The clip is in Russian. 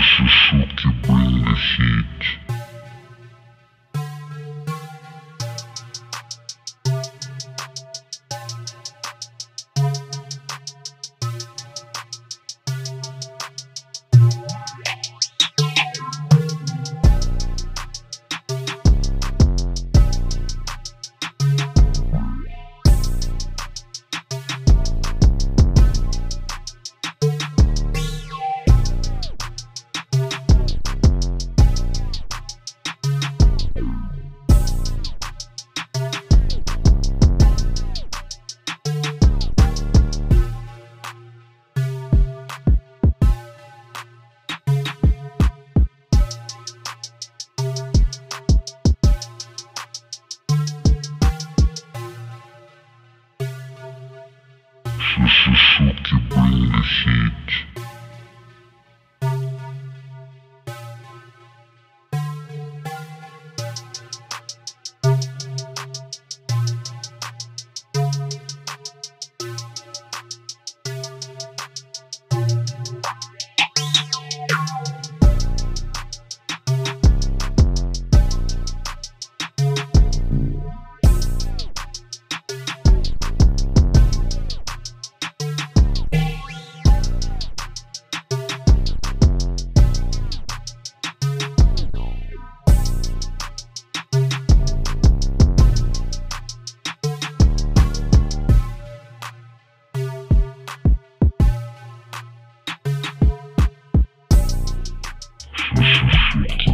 是什？The heat. Shit.